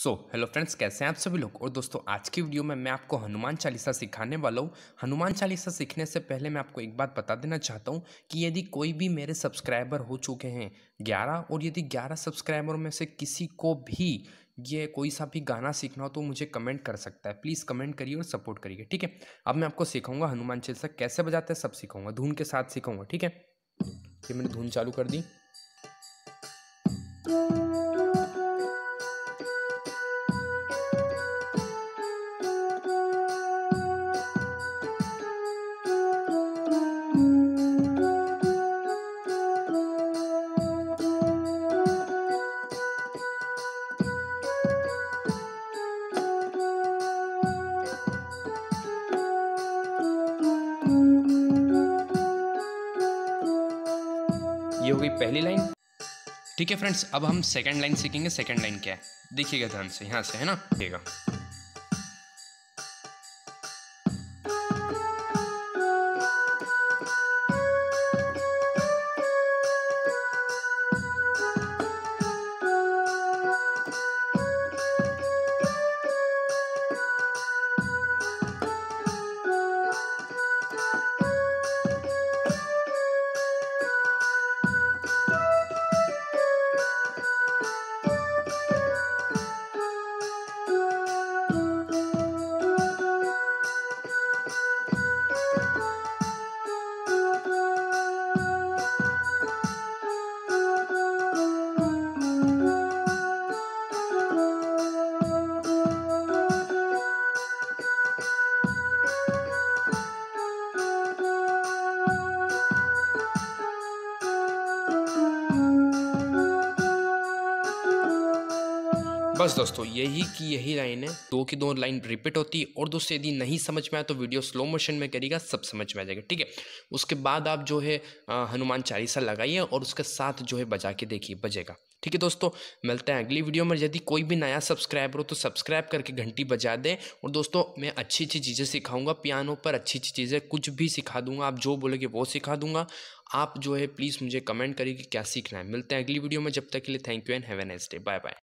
So hello friends कैसे हैं आप सभी लोग? और दोस्तों, आज की वीडियो में मैं आपको हनुमान चालीसा सिखाने वाला हूँ। हनुमान चालीसा सीखने से पहले मैं आपको एक बात बता देना चाहता हूँ कि यदि कोई भी मेरे सब्सक्राइबर हो चुके हैं ग्यारह, और यदि ग्यारह सब्सक्राइबर में से किसी को भी ये कोई सा भी गाना सीखना हो तो मुझे कमेंट कर सकता है। प्लीज़ कमेंट करिए और सपोर्ट करिए, ठीक है? अब मैं आपको सिखाऊँगा हनुमान चालीसा कैसे बजाते हैं, सब सिखाऊँगा। धुन के साथ सिखाऊँगा, ठीक है? ये मैंने धुन चालू कर दी। ये हो गई पहली लाइन। ठीक है फ्रेंड्स, अब हम सेकंड लाइन सीखेंगे। सेकंड लाइन क्या है? देखिएगा ध्यान से, यहाँ से, है ना? देखिएगा बस दोस्तों, यही की यही लाइन है। दो की दो लाइन रिपीट होती है और दोस्तों, यदि नहीं समझ में आए तो वीडियो स्लो मोशन में करिएगा, सब समझ में आ जाएगा, ठीक है? उसके बाद आप जो है हनुमान चालीसा लगाइए और उसके साथ जो है बजा के देखिए, बजेगा, ठीक है दोस्तों? मिलते हैं अगली वीडियो में। यदि कोई भी नया सब्सक्राइबर हो तो सब्सक्राइब करके घंटी बजा दें। और दोस्तों, मैं अच्छी अच्छी चीज़ें सिखाऊँगा, पियानो पर अच्छी अच्छी चीज़ें कुछ भी सिखा दूँगा, आप जो बोलेगे वो सिखा दूँगा। आप जो है, प्लीज़ मुझे कमेंट करिए कि क्या सीखना है। मिलते हैं अगली वीडियो में। जब तक के लिए thank you and have a nice day bye bye